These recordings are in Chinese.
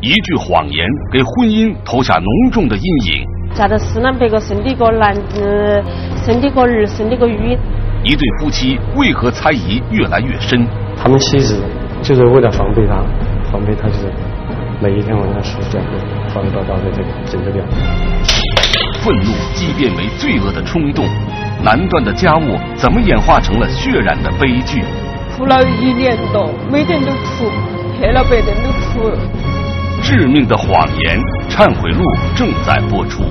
一句谎言给婚姻投下浓重的阴影。嫁到西南别个生的个男，子，生的个儿，生的个女。一对夫妻为何猜疑越来越深？他们妻子就是为了防备他，防备他就是每一天晚上睡觉放叨叨的在枕着边。愤怒激变为罪恶的冲动，难断的家务怎么演化成了血染的悲剧？哭了一年多，每天都哭，黑了白天都哭。致命的谎言，忏悔录正在播出。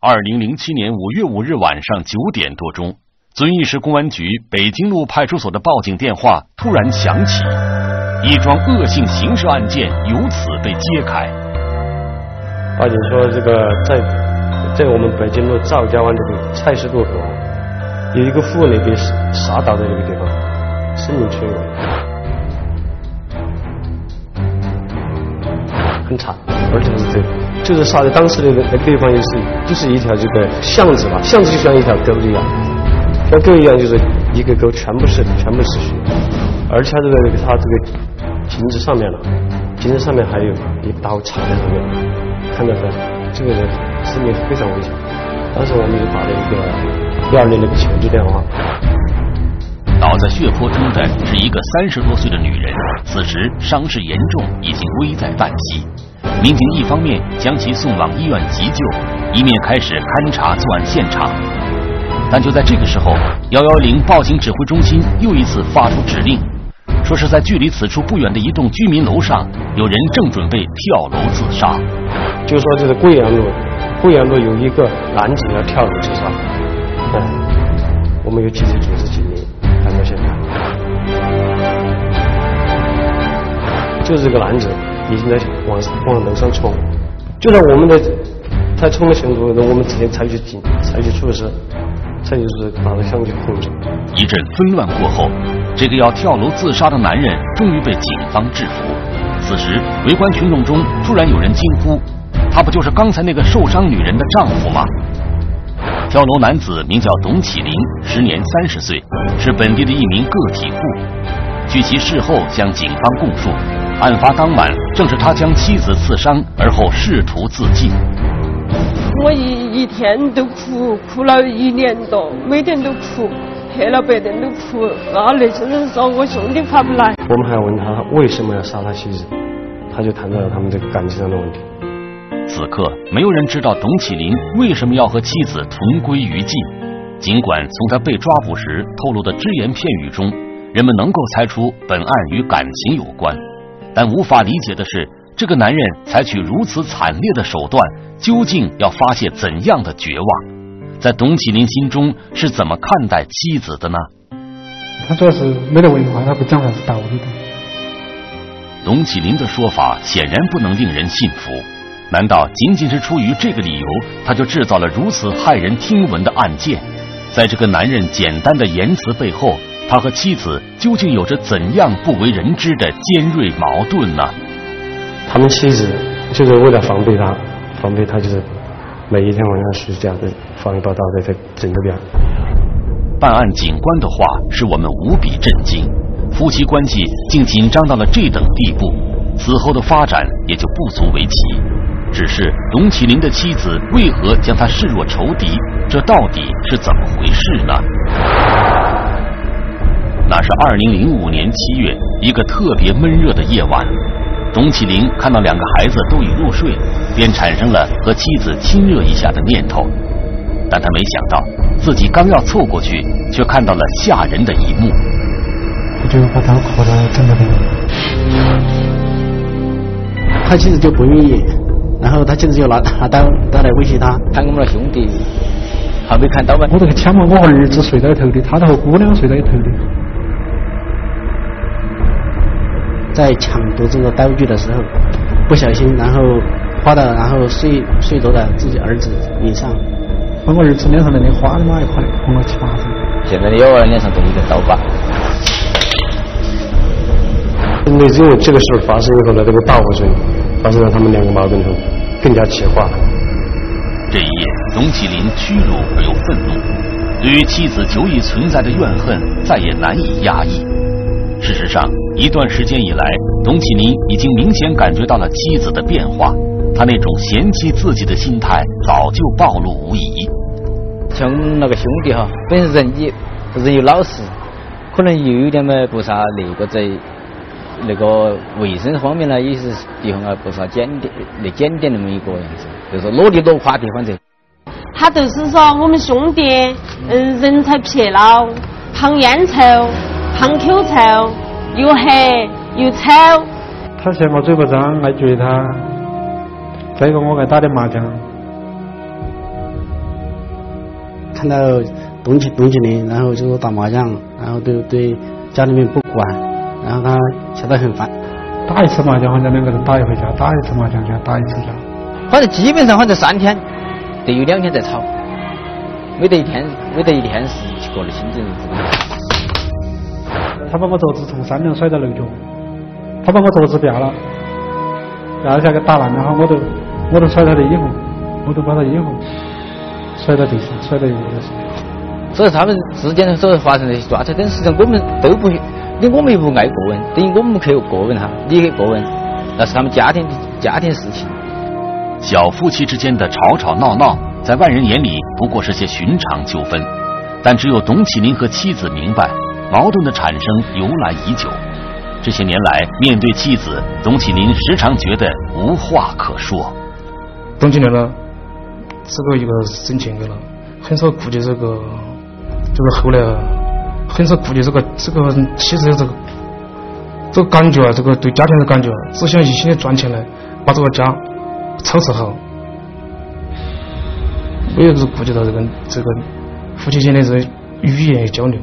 二零零七年五月五日晚上九点多钟，遵义市公安局北京路派出所的报警电话突然响起，一桩恶性刑事案件由此被揭开。报警说，这个在在我们北京路赵家湾这个菜市路口，有一个妇女被杀倒在那个地方，生命垂危，很惨，而且是这。就是杀的当时的那那个地方，也是就是一条这个巷子吧，巷子就像一条沟一样，像狗一样，就是一个沟全部是全部是血，而且这个那个他这个颈子上面了，颈子上面还有一刀插在上面，看到的这个人生命非常危险。当时我们就打了一个幺二零的求救电话。倒在血泊中的是一个三十多岁的女人，此时伤势严重，已经危在旦夕。民警一方面将其送往医院急救，一面开始勘查作案现场。但就在这个时候，幺幺零报警指挥中心又一次发出指令，说是在距离此处不远的一栋居民楼上，有人正准备跳楼自杀。就说这是贵阳路，贵阳路有一个男子要跳楼自杀。嗯，我们有积极组织警力赶到现场，就是这个男子。已经在往往楼上冲，就在我们的他冲的程度，我们直接采取警采取措施，这就是把他相机控制。一阵纷乱过后，这个要跳楼自杀的男人终于被警方制服。此时，围观群众中突然有人惊呼：“他不就是刚才那个受伤女人的丈夫吗？”跳楼男子名叫董启林，时年三十岁，是本地的一名个体户。据其事后向警方供述。案发当晚，正是他将妻子刺伤，而后试图自尽。我一一天都哭，哭了一年多，每天都哭，黑了白天都哭。啊，那些人说我兄弟划不来。我们还问他为什么要杀他妻子，他就谈到了他们这个感情上的问题。此刻，没有人知道董启林为什么要和妻子同归于尽。尽管从他被抓捕时透露的只言片语中，人们能够猜出本案与感情有关。但无法理解的是，这个男人采取如此惨烈的手段，究竟要发泄怎样的绝望？在董启林心中是怎么看待妻子的呢？他主要是没得文化，他不讲啥子道理的。董启林的说法显然不能令人信服。难道仅仅是出于这个理由，他就制造了如此骇人听闻的案件？在这个男人简单的言辞背后。他和妻子究竟有着怎样不为人知的尖锐矛盾呢？他们妻子就是为了防备他，防备他就是每一天晚上睡觉都放一把刀在这枕着边。办案警官的话使我们无比震惊，夫妻关系竟紧张到了这等地步，此后的发展也就不足为奇。只是董启林的妻子为何将他视若仇敌？这到底是怎么回事呢？那是二零零五年七月，一个特别闷热的夜晚。董启林看到两个孩子都已入睡，便产生了和妻子亲热一下的念头。但他没想到，自己刚要凑过去，却看到了吓人的一幕。他就把刀扣到枕头边。他妻子就不愿意，然后他妻子就拿拿刀刀来威胁他，看我们的兄弟，还没看到吗？我这个枪嘛，我儿子睡在头的，他和姑娘睡在头的。在抢夺这个刀具的时候，不小心，然后划到，然后碎碎着了自己儿子脸上，把我儿子脸上那里划的嘛一块，红了七八分。现在的幺儿脸上都有点刀疤。因为这个事儿发生以后呢，这个大火村发生了他们两个矛盾后更加激化。这一夜，董启林屈辱而又愤怒，对于妻子久已存在的怨恨再也难以压抑。事实上，一段时间以来，董启林已经明显感觉到了妻子的变化，他那种嫌弃自己的心态早就暴露无遗。像那个兄弟哈，本身人也人又老实，可能又有点么不啥那个在那个卫生方面呢，也是地方啊不啥检点，那检点那么一个样子，就是落地落垮地方这。他就是说我们兄弟，嗯，人才撇了，胖烟臭，胖口臭，又黑又丑。他嫌我嘴巴脏，爱追他。再一个，我爱打点麻将。看到董然后就是打麻将，然后对对家里面不管，然后他晓得很烦。打一次麻将，好像两个人打一回架，打一次麻将就要打一次架。反正基本上，反正三天得有两天在吵，没得一天没得一天是过得清静日子。他把我桌子从三楼甩到楼角，他把我桌子掉了，掉下去打烂了哈，我都我都甩他的衣服，我都把他衣服甩到地上，甩到一个上。所以他们之间所发生的抓扯，等实际上我们都不，因为我们又不爱过问，等于我们去过问哈，你去过问，那是他们家庭的家庭事情。小夫妻之间的吵吵闹闹，在外人眼里不过是些寻常纠纷，但只有董启林和妻子明白，矛盾的产生由来已久。这些年来，面对妻子，董启林时常觉得无话可说。董启林呢，这个一个省钱的了，很少顾及这个，就是后来很少顾及这个这个妻子的这个这个感觉啊，这个对家庭的感觉，只想一心的赚钱来把这个家。操持好，没有是顾及到这个这个夫妻间的这语言交流。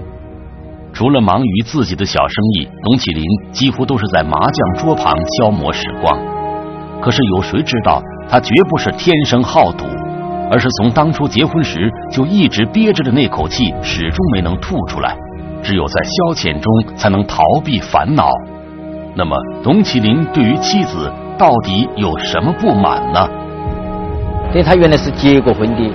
除了忙于自己的小生意，董启林几乎都是在麻将桌旁消磨时光。可是有谁知道，他绝不是天生好赌，而是从当初结婚时就一直憋着的那口气始终没能吐出来，只有在消遣中才能逃避烦恼。那么，董启林对于妻子？到底有什么不满呢？因为他原来是结过婚的，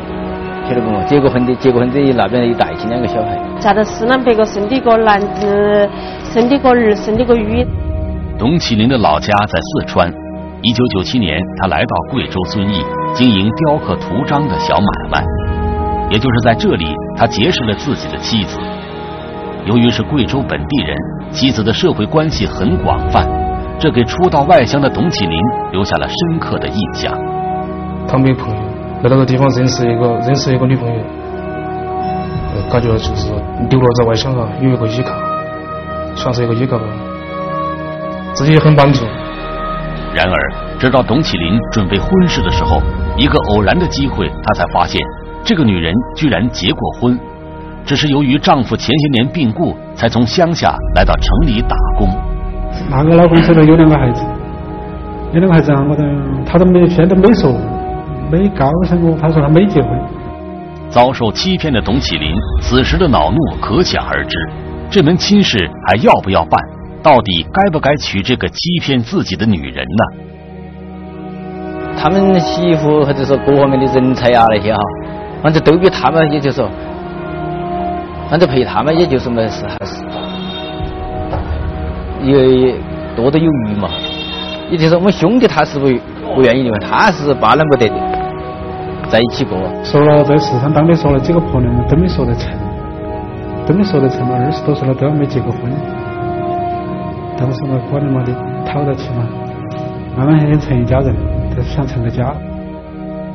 晓得不？结过婚的，结过婚的那边又带起两个小孩。嫁到四南别个生的个男子，生的个儿，生的个女。董启林的老家在四川，一九九七年他来到贵州遵义，经营雕刻图章的小买卖。也就是在这里，他结识了自己的妻子。由于是贵州本地人，妻子的社会关系很广泛。这给初到外乡的董启林留下了深刻的印象。他没朋友，来到这地方认识一个认识一个女朋友，感觉就是流落在外乡啊，有一个依靠，算是一个依靠吧，自己也很满足。然而，直到董启林准备婚事的时候，一个偶然的机会，他才发现这个女人居然结过婚，只是由于丈夫前些年病故，才从乡下来到城里打工。那个老公手头有两个孩子，有两个孩子啊，我都他都没，现在都没说，没告诉我，他说他没结婚。遭受欺骗的董启林，此时的恼怒可想而知。这门亲事还要不要办？到底该不该娶这个欺骗自己的女人呢？他们媳妇或者说各方面的人才啊那些哈，反正都比他们，也就是说，反正陪他们也就是没事，还是。也多得有余嘛，也就是我们兄弟他是不不愿意的嘛，他是巴能不得的，在一起过。说了在四川当地说了几个婆娘都没说得成，都没说得成嘛，二十多岁了都还没结过婚。但我说嘛，管你嘛的，讨得起嘛，慢慢先成一家人，就是想成个家。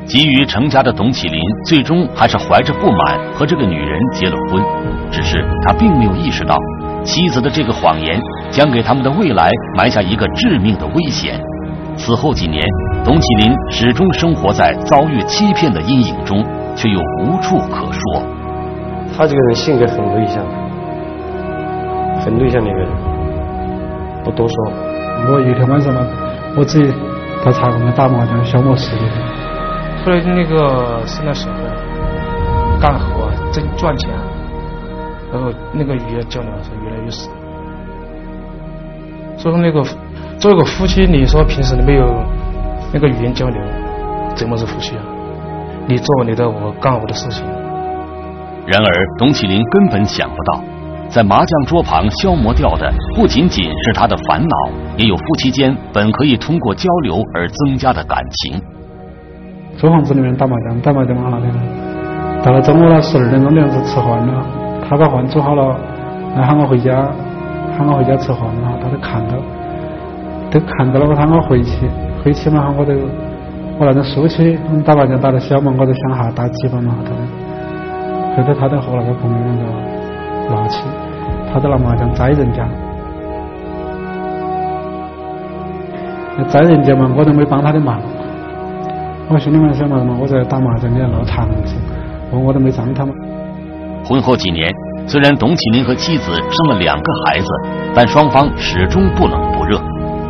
急于成家的董启林，最终还是怀着不满和这个女人结了婚，只是他并没有意识到。妻子的这个谎言将给他们的未来埋下一个致命的危险。此后几年，董启林始终生活在遭遇欺骗的阴影中，却又无处可说。他这个人性格很内向，很内向的一个人，不多说。我有一天晚上嘛，我自己到茶馆里打麻将消磨时间。后来那个生了小孩，干活啊，挣赚钱。然后那个语言交流是越来越少，所以说那个作为一个夫妻，你说平时你没有那个语言交流，怎么是夫妻啊？你做你的，我干我的事情。然而，董启林根本想不到，在麻将桌旁消磨掉的不仅仅是他的烦恼，也有夫妻间本可以通过交流而增加的感情。租房子里面打麻将，打麻将嘛那天，到了中午了十二点钟的样子吃饭了，他把饭煮好了，来喊我回家，喊我回家吃饭然后，他都看到，都看到了，我喊我回去，回去嘛，我都我那种输起，打麻将打得小嘛，我就想下打几把嘛，他后头他都和那个朋友两个闹起，他都拿麻将宰人家，宰人家嘛，我都没帮他的忙。我心里面想嘛，我在打麻将，你要闹场子，我我都没张他嘛。婚后几年，虽然董启林和妻子生了两个孩子，但双方始终不冷不热。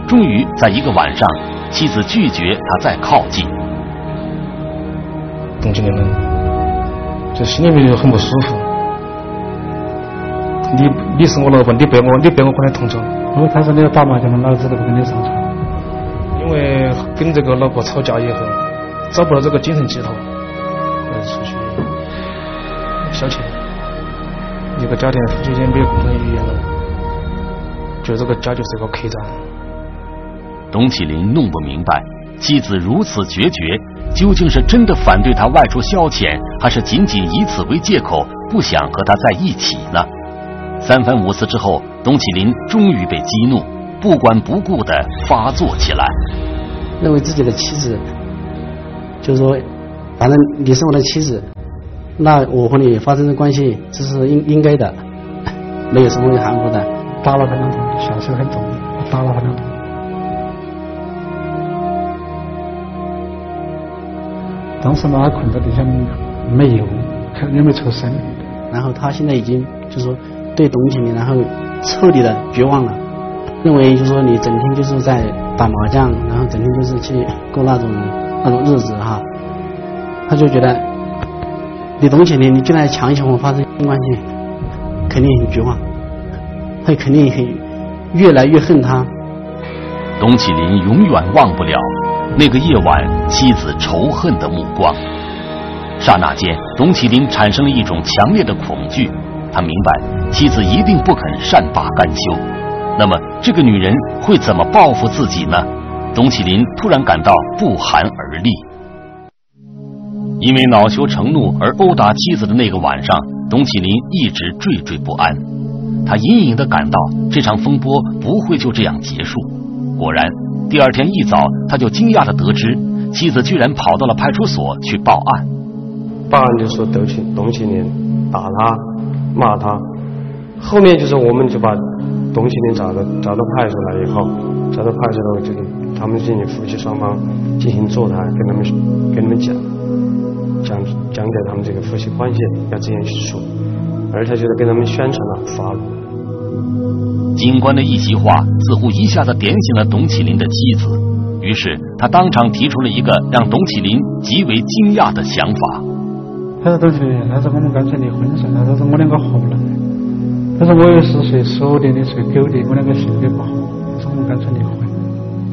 终于在一个晚上，妻子拒绝他再靠近。董启林呢，就心里面就很不舒服。你你是我老婆，你别我你别我管你同桌。哦，他说你要打麻将嘛，老子都不跟你上床。因为跟这个老婆吵架以后。找不到这个精神寄托，还是出去消遣。一个家庭夫妻间没有共同语言了，就这个家就是一个客栈。董启林弄不明白，妻子如此决绝，究竟是真的反对他外出消遣，还是仅仅以此为借口不想和他在一起呢？三番五次之后，董启林终于被激怒，不管不顾的发作起来，认为自己的妻子。就是说，反正你是我的妻子，那我和你发生的关系这是应应该的，没有什么含糊的。打了他两顿，下手很懂，打了他两顿。当时把，他捆在地下没有，看也没出声。然后他现在已经就是说对董启林，然后彻底的绝望了，认为就是说你整天就是在打麻将，然后整天就是去过那种。那种日子哈，他就觉得你董启林，你竟然强行和我发生性关系，肯定很绝望，他肯定很越来越恨他。董启林永远忘不了那个夜晚妻子仇恨的目光。刹那间，董启林产生了一种强烈的恐惧。他明白妻子一定不肯善罢甘休，那么这个女人会怎么报复自己呢？董启林突然感到不寒而栗，因为恼羞成怒而殴打妻子的那个晚上，董启林一直惴惴不安。他隐隐的感到这场风波不会就这样结束。果然，第二天一早，他就惊讶的得知妻子居然跑到了派出所去报案。报案就说董启董启林打他骂他，后面就是我们就把董启林找到找到派出所来以后，找到派出所这里。他们进行夫妻双方进行座谈，跟他们跟他们讲讲讲解他们这个夫妻关系要怎样去说，而且就是跟他们宣传了法律。警官的一席话似乎一下子点醒了董启林的妻子，于是他当场提出了一个让董启林极为惊讶的想法。他说：“董启林，他说我们干脆离婚算了。他说我两个合不来。他说我又是睡熟点的，睡狗的，我两个性格不合。他说我们干脆离婚。”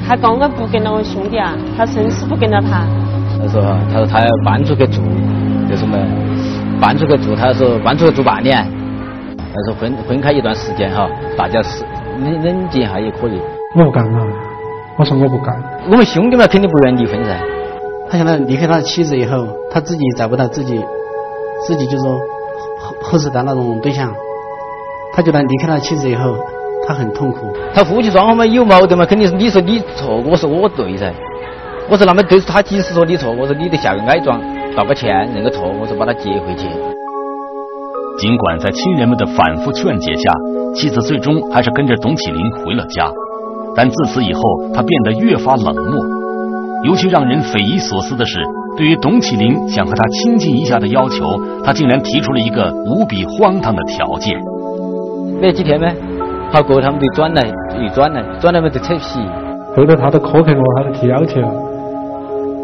他刚刚不跟了我兄弟啊，他生死不跟了他。他说，他说他要搬出去住，就是么搬出去住，他说搬出去住半年。他说分分开一段时间哈，大家是冷冷静一下也可以。我不干啊，我说我不干。我们兄弟们肯定不愿意离婚噻。他现在离开他的妻子以后，他自己找不到自己自己就说合合适的那种对象，他觉得离开他妻子以后。他很痛苦，他夫妻双方嘛有矛盾嘛，肯定是你说你错，我说我对噻。我说那么对他即使说你错，我说你得下个矮桩，道个歉，认个错，我说把他接回去。尽管在亲人们的反复劝解下，妻子最终还是跟着董启林回了家，但自此以后，他变得越发冷漠。尤其让人匪夷所思的是，对于董启林想和他亲近一下的要求，他竟然提出了一个无比荒唐的条件。没几天呢，他过他们就转来，一转来，转来嘛就扯皮。后头他都苛刻我，他都提要求。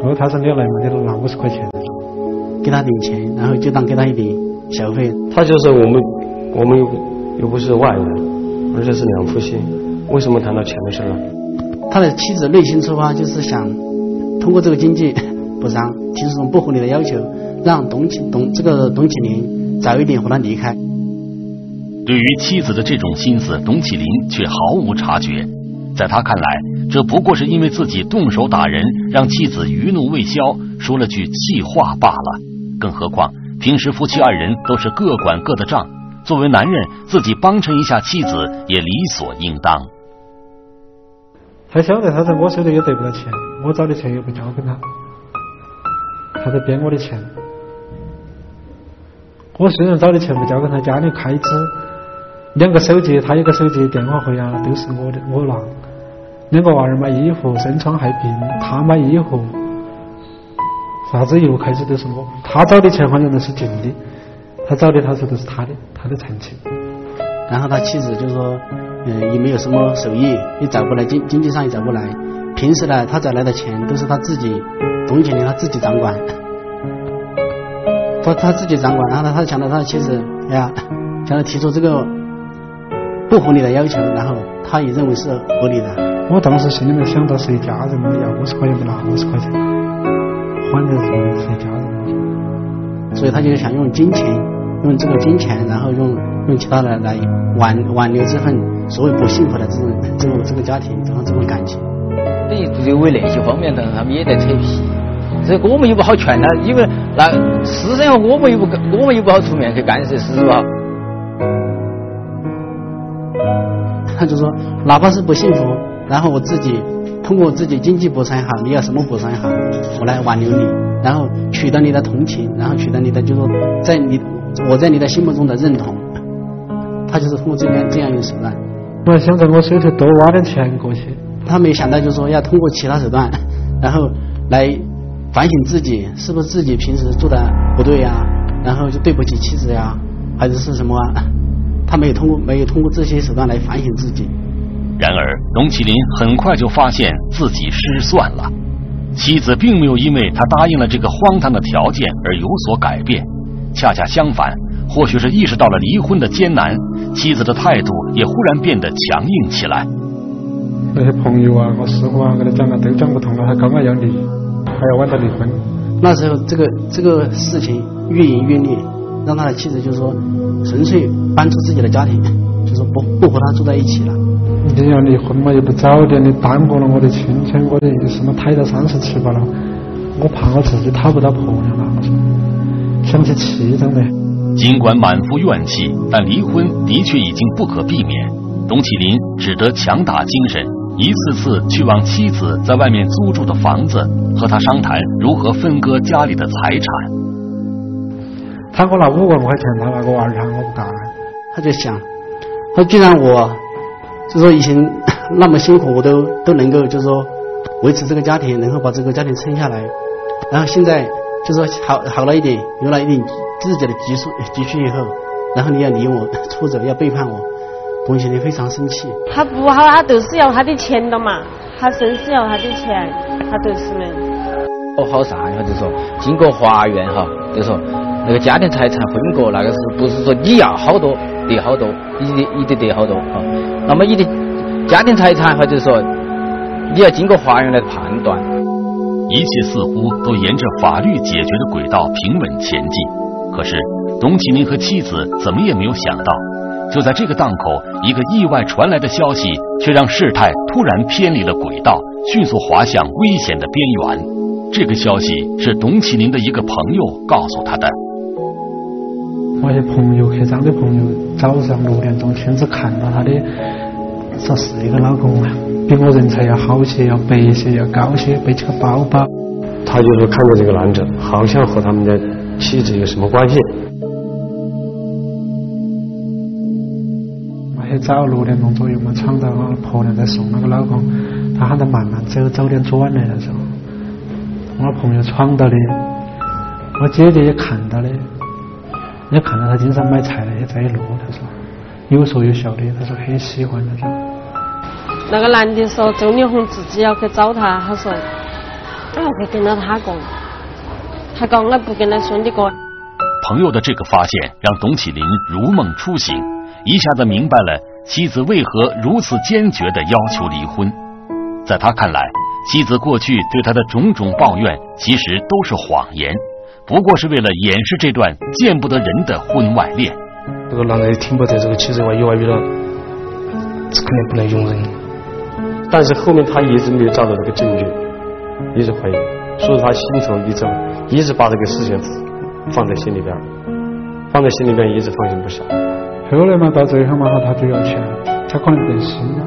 后他说你要来嘛，你拿五十块钱，给他点钱，然后就当给他一点小费。他就是我们，我们又又不是外人，而且是两夫妻，为什么谈到钱的事呢？他的妻子内心出发就是想通过这个经济补偿提出种不合理的要求，让董启董这个董启林早一点和他离开。对于妻子的这种心思，董启林却毫无察觉。在他看来，这不过是因为自己动手打人，让妻子余怒未消，说了句气话罢了。更何况平时夫妻二人都是各管各的账，作为男人，自己帮衬一下妻子也理所应当。他晓得他在我手里也得不到钱，我找的钱又不交给他，他在编我的钱。我虽然找的钱不交给他，家里开支。两个手机，他一个手机电话费啊，都是我的，我拿。两个娃儿买衣服，生疮害病，他买衣服，啥子又开始都是我。他找的钱好像都是净的，他找的他说都是他的，他的残钱。然后他妻子就说，嗯，也没有什么手艺，也找不来经经济上也找不来。平时呢，他找来的钱都是他自己，东西呢他自己掌管，他他自己掌管。然后他想到他的妻子，哎呀，向他提出这个。不合理的要求，然后他也认为是合理的。我当时心里面想到是一家人嘛，要五十块钱不拿五十块钱，还的是一家人，所以他就想用金钱，用这个金钱，然后用用其他的来挽挽留这份所谓不幸福的这种这种这个家庭，这种这种感情。你认为那些方面的他们也在扯皮，所以我们又不好劝他，因为那私生活我们又不我们又不好出面去干涉，是吧？他就说，哪怕是不幸福，然后我自己通过自己经济补偿也好，你要什么补偿也好，我来挽留你，然后取得你的同情，然后取得你的就是说，在你我在你的心目中的认同。他就是通过这样这样一个手段。我想在我手头多挖点钱过去。他没想到就是说要通过其他手段，然后来反省自己是不是自己平时做的不对呀，然后就对不起妻子呀，还是是什么？他没有通过没有通过这些手段来反省自己。然而，龙麒麟很快就发现自己失算了。妻子并没有因为他答应了这个荒唐的条件而有所改变，恰恰相反，或许是意识到了离婚的艰难，妻子的态度也忽然变得强硬起来。那些朋友啊，我师傅啊，跟他讲了都讲不通了，还刚刚要离，还要挽他离婚。那时候，这个这个事情越演越烈。让他的妻子就是说，纯粹搬出自己的家庭，就是不不和他住在一起了。你要离婚嘛，又不早点，你耽误了我的青春，我的什么胎到三十七八了，我怕我自己讨不到婆娘了。想起气真的。尽管满腹怨气，但离婚的确已经不可避免。董启林只得强打精神，一次次去往妻子在外面租住的房子，和他商谈如何分割家里的财产。他给我拿五万块钱，他那个娃儿喊我不干。他就想，他既然我，就说以前 那么辛苦，我都都能够，就是说维持这个家庭，能够把这个家庭撑下来，然后现在就说好好了一点，有了一点自己的积蓄积蓄以后，然后你要离我出走，要背叛我，董启林非常生气。他不好，他都是要他的钱的嘛，他生是要他的钱，他都是的。哦，好啥？他就说经过法院哈，就说。那个家庭财产分割，那个是不是说你要好多得好多，你得你得得好多啊？那么你的家庭财产，或者说你要经过法院来判断。一切似乎都沿着法律解决的轨道平稳前进。可是董启明和妻子怎么也没有想到，就在这个档口，一个意外传来的消息，却让事态突然偏离了轨道，迅速滑向危险的边缘。这个消息是董启林的一个朋友告诉他的。我些朋友，客张的朋友，早上六点钟亲自看到他的，说是一个老公啊，比我人才要好些，要白些，要高些，背起个包包。他就说看到这个男子，好像和他们的妻子有什么关系。那些早六点钟左右嘛，闯到我婆娘在送那个老公，他喊他慢慢走，早点转来的时候，我朋友闯到的，我姐姐也看到的。你看到他经常买菜那些在一路，他说有说有笑的，他说很喜欢那种。那个男的说周丽红自己要去找他，他说我要去跟着他过，他讲我不跟他兄弟过。朋友的这个发现让董启林如梦初醒，一下子明白了妻子为何如此坚决的要求离婚？在他看来，妻子过去对他的种种抱怨，其实都是谎言，不过是为了掩饰这段见不得人的婚外恋。这个男人也听不得这个妻子外遇外遇了，这肯定不能容忍。但是后面他一直没有找到这个证据，一直怀疑，所以他心头一直一直把这个事情放在心里边，放在心里边一直放心不下。后来嘛，到最后嘛，他就要钱，他可能变心了。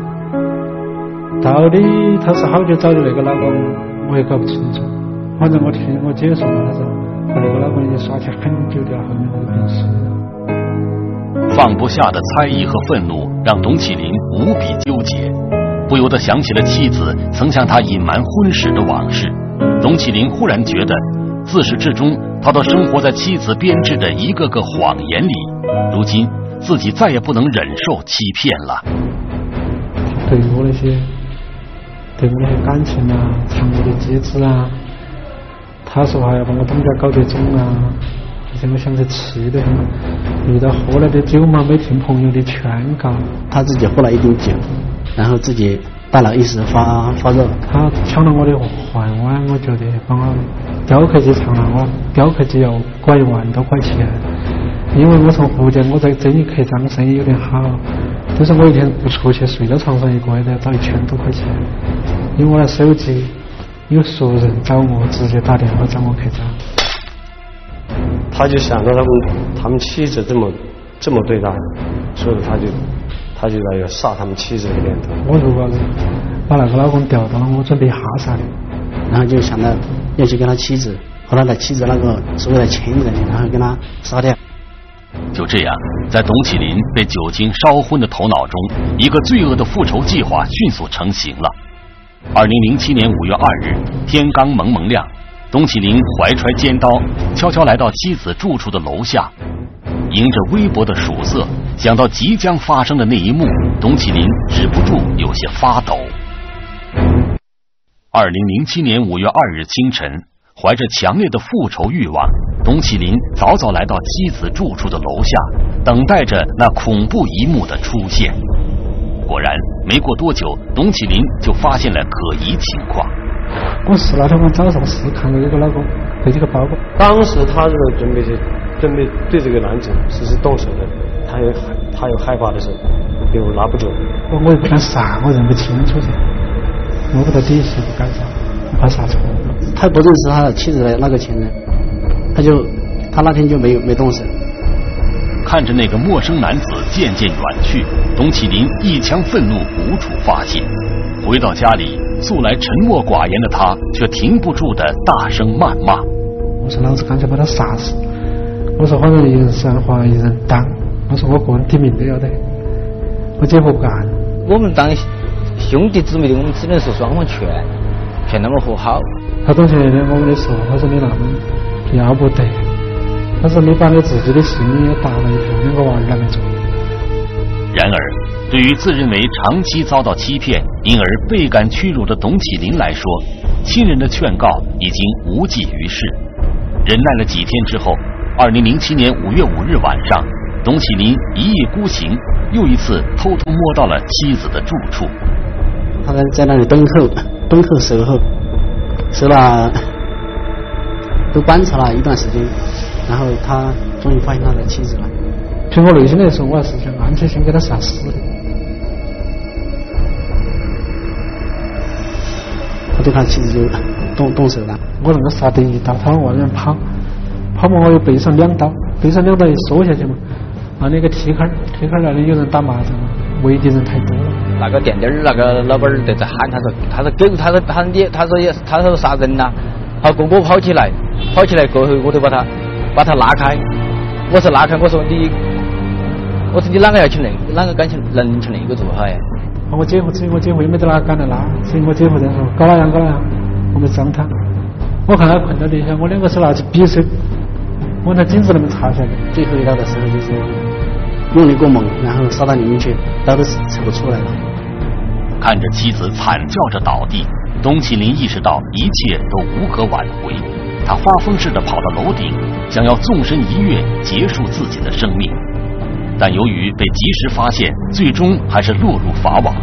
到底他是好久找的那个老公，我也搞不清楚。反正我听我姐说，他说和那个老公已经耍起很久的，后面就变心了。放不下的猜疑和愤怒让董启林无比纠结，不由得想起了妻子曾向他隐瞒婚史的往事。董启林忽然觉得，自始至终他都生活在妻子编织的一个个谎言里，如今自己再也不能忍受欺骗了。对我那些。对我那些感情啊，藏我的戒指啊，他说还要把我东家搞得肿啊，而且我想着气得很，遇到喝了的酒嘛，没听朋友的劝告，他自己喝了一点酒，然后自己大脑一时发发热，他抢了我的饭碗，我觉得帮我雕刻机唱了，我雕刻机要管一万多块钱，因为我从福建，我在这一刻张生意有点好。就是我一天不出去，睡到床上一个月都要找一千多块钱。因为我的手机有熟人找我，直接打电话找我开张。他就想到他们他们妻子这么这么对他，所以他就他就来要杀他们妻子的念头。我如果把那个老公调到了，我准备哈杀的。然后就想到要去跟他妻子和他的妻子那个所谓的情人，然后跟他杀掉。就这样，在董启林被酒精烧昏的头脑中，一个罪恶的复仇计划迅速成型了。二零零七年五月二日，天刚蒙蒙亮，董启林怀揣尖刀，悄悄来到妻子住处的楼下，迎着微薄的曙色，想到即将发生的那一幕，董启林止不住有些发抖。二零零七年五月二日清晨。怀着强烈的复仇欲望，董启林早早来到妻子住处的楼下，等待着那恐怖一幕的出现。果然，没过多久，董启林就发现了可疑情况。我是那天晚早上是看到有个老公背这个包包，当时他是准备去准备对这个男子实施动手的，他又他又害怕的是又拿不准。我我又不敢杀，我认不清楚噻，摸不到底细，不敢杀，怕杀错。他不认识他的妻子的那个前任，他就他那天就没有没动手。看着那个陌生男子渐渐远去，董启林一腔愤怒无处发泄。回到家里，素来沉默寡言的他却停不住的大声谩骂：“我说老子干脆把他杀死！我说反正一人三话一人当，我说我个人抵命都要得，我姐夫不干。我们当兄弟姊妹的，我们只能是双方劝，劝他们和好。”他当时跟我们的说，他说你那么要不得，他说你把你自己的性命也搭了一条，那个娃儿啷个做？然而，对于自认为长期遭到欺骗，因而倍感屈辱的董启林来说，亲人的劝告已经无济于事。忍耐了几天之后，二零零七年五月五日晚上，董启林一意孤行，又一次偷偷摸到了妻子的住处。他在在那里等候，等候守候。守了，都观察了一段时间，然后他终于发现他的妻子了。凭我内心来说，我还是想安全先给他杀死的。他对他妻子就动动手了。我那个杀得一刀，他往外面跑，跑嘛我又背上两刀，背上两刀一缩下去嘛，啊那个梯坎儿，梯坎儿那里有人打麻将嘛，围的人太多了。那个店店儿那个老板儿在在喊，他说他说狗，他说喊你，他说也他说杀人呐。好，过我跑起来，跑起来过后，我就把他把他拉开。我说拉开，我说你，我说你啷个要去那，啷个敢去能去那个做哈？我姐夫，所以我姐夫也没得哪个敢来拉，所以我姐夫在说搞哪样搞哪样，我没伤他。我看他困到地下，我两个。手拿起匕首，往他颈子那么插下来。最后一刀的时候就是用力过猛，然后杀到里面去，刀都扯不出来了。看着妻子惨叫着倒地，董启林意识到一切都无可挽回。他发疯似的跑到楼顶，想要纵身一跃结束自己的生命。但由于被及时发现，最终还是落入法网。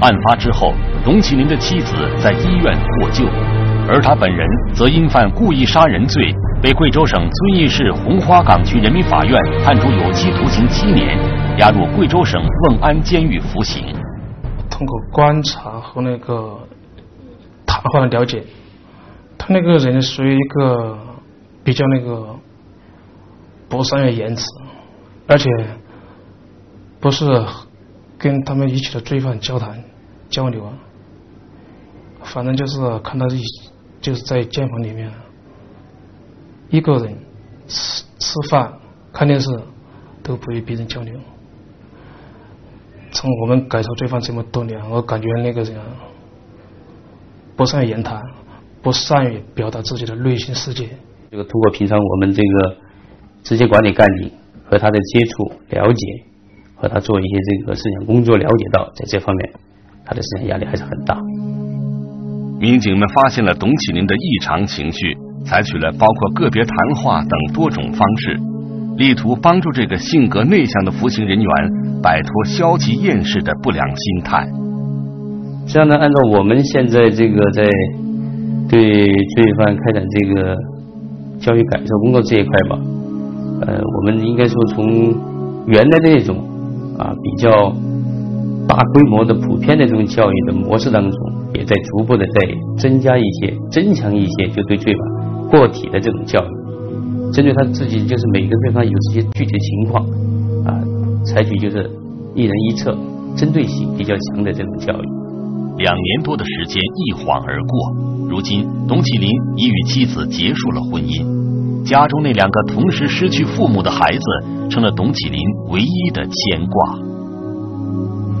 案发之后，龙启林的妻子在医院获救，而他本人则因犯故意杀人罪，被贵州省遵义市红花岗区人民法院判处有期徒刑七年，押入贵州省瓮安监狱服刑。通过观察和那个谈话的了解，他那个人属于一个比较那个不善于言辞。而且不是跟他们一起的罪犯交谈交流啊，反正就是看到一就是在监房里面一个人吃吃饭看电视都不与别人交流。从我们改造罪犯这么多年，我感觉那个人不善于言谈，不善于表达自己的内心世界。这个通过平常我们这个直接管理干警。和他的接触了解，和他做一些这个思想工作了解到，在这方面，他的思想压力还是很大。民警们发现了董启林的异常情绪，采取了包括个别谈话等多种方式，力图帮助这个性格内向的服刑人员摆脱消极厌世的不良心态。这样呢，按照我们现在这个在对罪犯开展这个教育改造工作这一块吧。呃，我们应该说从原来的那种啊比较大规模的、普遍的这种教育的模式当中，也在逐步的在增加一些、增强一些，就对罪犯个体的这种教育，针对他自己，就是每个罪犯有这些具体情况啊，采取就是一人一策、针对性比较强的这种教育。两年多的时间一晃而过，如今董启林已与妻子结束了婚姻。家中那两个同时失去父母的孩子，成了董启林唯一的牵挂。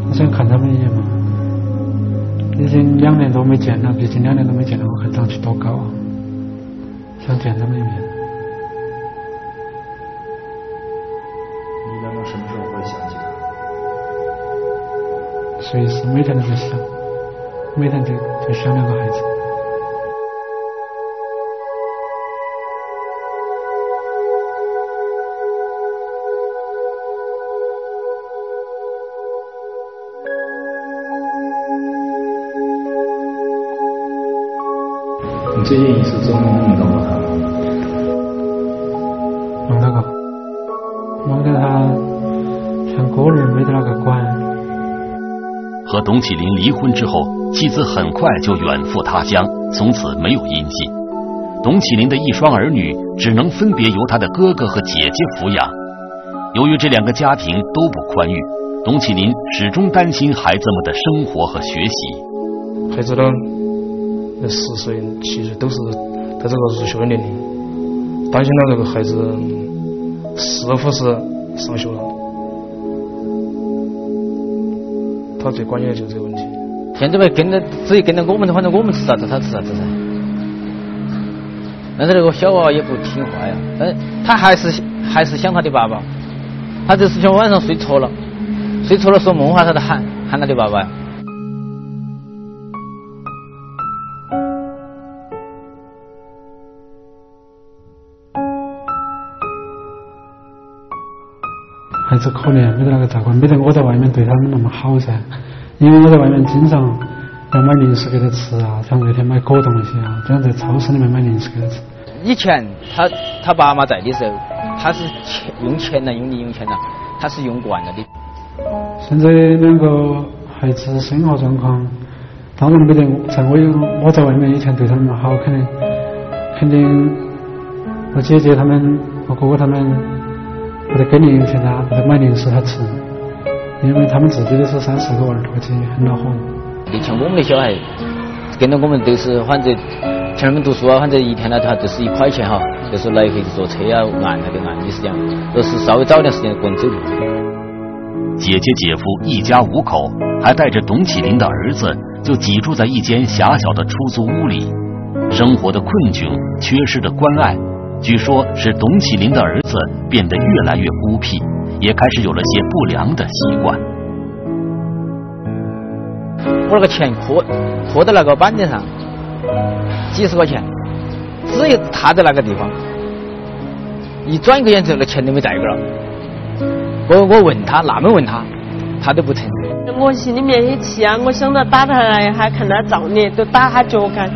我想看他们一眼嘛，已经两年多没见了，毕竟两年多没见了，我看长起多高啊！想见他们一面。你两个什么时候会想起他？随时每天都在想，每天就就想两个孩子。你最近一次做梦梦到过他，梦到过，梦到他像个人没得那个管。和董启林离婚之后，妻子很快就远赴他乡，从此没有音信。董启林的一双儿女只能分别由他的哥哥和姐姐抚养。由于这两个家庭都不宽裕，董启林始终担心孩子们的生活和学习。孩子呢？那十岁、七岁都是在这个入学的年龄，担心了这个孩子是否是上学了。他最关键的就是这个问题。现在嘛，跟着只有跟着我们，反正我们吃啥子他吃啥子噻。但是那个小娃娃也不听话呀，但他还是还是想他的爸爸。他就是像晚上睡错了，睡错了说梦话，他都喊喊他的爸爸呀。孩子可怜，没得那个照顾，没得我在外面对他们那么好噻。因为我在外面经常要买零食给他吃啊，像那天买果冻那些啊，这样在超市里面买零食给他吃。以前他他爸妈在的时候，他是钱用钱来用零用钱呐，他是用惯了的。现在两个孩子生活状况，当然没得像我有我在外面以前对他们好，肯定肯定我姐姐他们，我哥哥他们。不得给零用钱他，不得买零食他吃，因为他们自己都是三四个娃儿团起很恼火。你像我们的小孩，跟着我们都是反正像他们读书啊，反正一天呢他就是一块钱哈，就是来回坐车啊按那个按的是这样，都是稍微早点时间个人走。姐姐姐夫一家五口，还带着董启林的儿子，就挤住在一间狭小的出租屋里，生活的困窘，缺失的关爱。据说，是董启林的儿子变得越来越孤僻，也开始有了些不良的习惯。我那个钱磕磕在那个板凳上，几十块钱，只有踏在那个地方，一转一个眼之后，那钱都没在个了。我我问他，那么问他，他都不承认。我心里面也气啊！我想到打他来还看他造孽，都打他脚杆，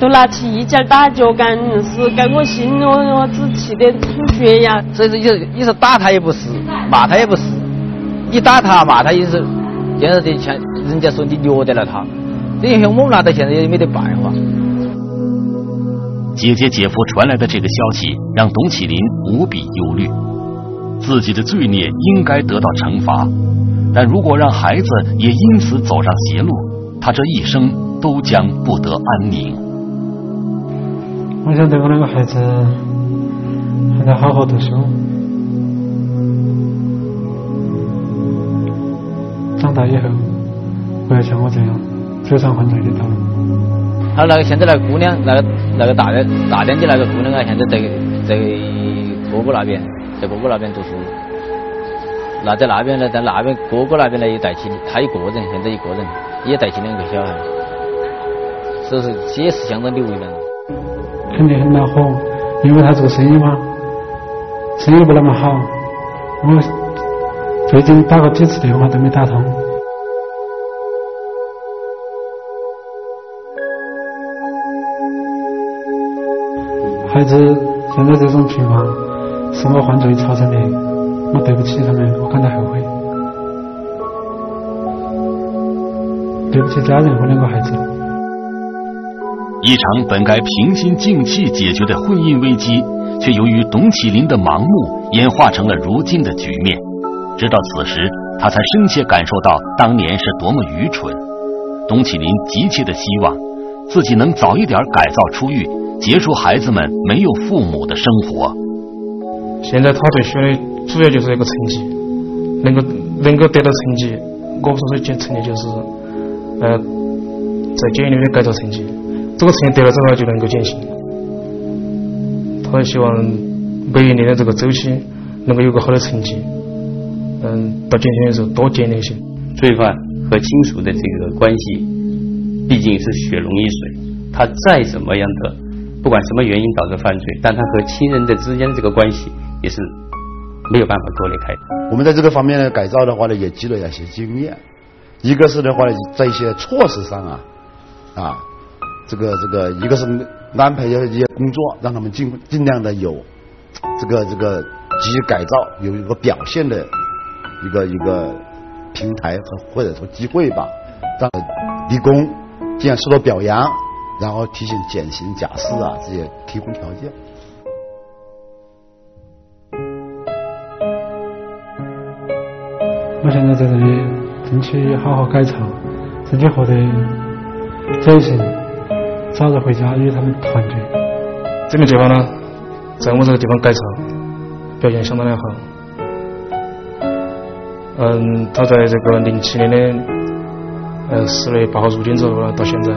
都拿起衣架打脚杆，是该我心我我只气得吐血呀！所以说，你说你说打他也不是，骂他也不是，你打他骂他也是，现在的像人家说你虐待了他，这些我们拿到现在也没得办法。姐姐姐夫传来的这个消息，让董启林无比忧虑。自己的罪孽应该得到惩罚，但如果让孩子也因此走上邪路，他这一生都将不得安宁。我想对我那个孩子，还得好好读书，长大以后不要像我这样走上犯罪的道路。他那个现在那个姑娘，那个那个大的大年纪那个姑娘啊，现在在在哥哥那边。在哥哥那边读书，那在那边呢，在那边哥哥那边呢也带起他一个人，现在一个人也带起两个小孩，所以说也是相当的为难。肯定很恼火，因为他这个生意嘛，生意不那么好，我最近打过几次电话都没打通。孩子现在这种情况。是我犯罪造成的，我对不起他们，我感到后悔，对不起家人和两个孩子。一场本该平心静气解决的婚姻危机，却由于董启林的盲目，演化成了如今的局面。直到此时，他才深切感受到当年是多么愚蠢。董启林急切的希望自己能早一点改造出狱，结束孩子们没有父母的生活。现在他最需要的主要就是一个成绩，能够能够得到成绩，我所说的成绩就是，呃，在监狱里面改造成绩，这个成绩得了之后就能够减刑。他希望每一年的这个周期能够有个好的成绩，嗯，到减刑的时候多减点刑。罪犯和亲属的这个关系毕竟是血浓于水，他再怎么样的，不管什么原因导致犯罪，但他和亲人的之间的这个关系。也是没有办法割裂开的。我们在这个方面的改造的话呢，也积累了一些经验。一个是的话呢，在一些措施上啊，啊，这个这个，一个是安排一些工作，让他们尽尽量的有这个这个积极改造，有一个表现的一个一个平台和或者说机会吧，让立功，既然受到表扬，然后提醒减刑假释啊这些提供条件。我现在在这里争取好好改造，争取获得侥幸，早日回家与他们团聚。这名地方呢，在我这个地方改造，表现相当的好。嗯，他在这个零七年的呃十月八号入监之后呢，到现在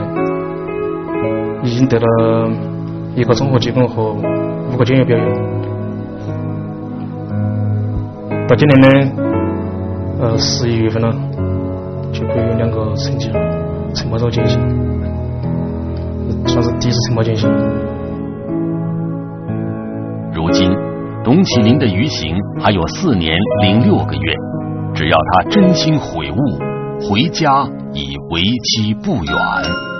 已经得了一个综合技工和五个监狱表演。到今年呢。呃，十一月份呢，就可以有两个成绩了，惩罚遭减刑，算是第一次惩罚减刑。如今，董启林的余刑还有四年零六个月，只要他真心悔悟，回家已为期不远。